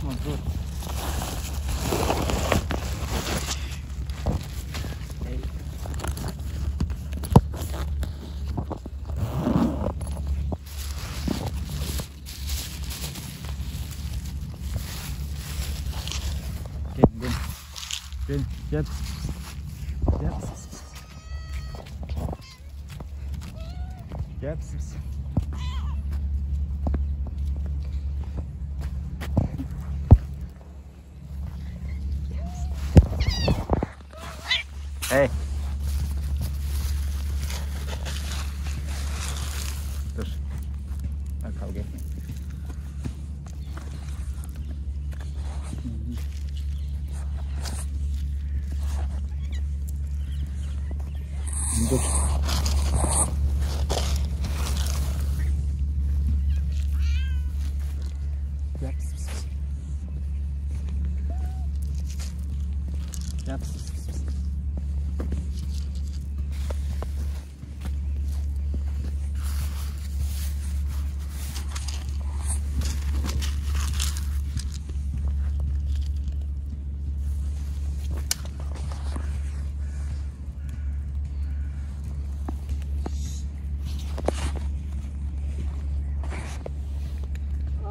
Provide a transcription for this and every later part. Роспотребнадзор. Пять, пять, пять, пять. good. Yep. Yep.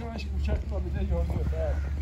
yavaş uçakla bize yolluyor. Evet.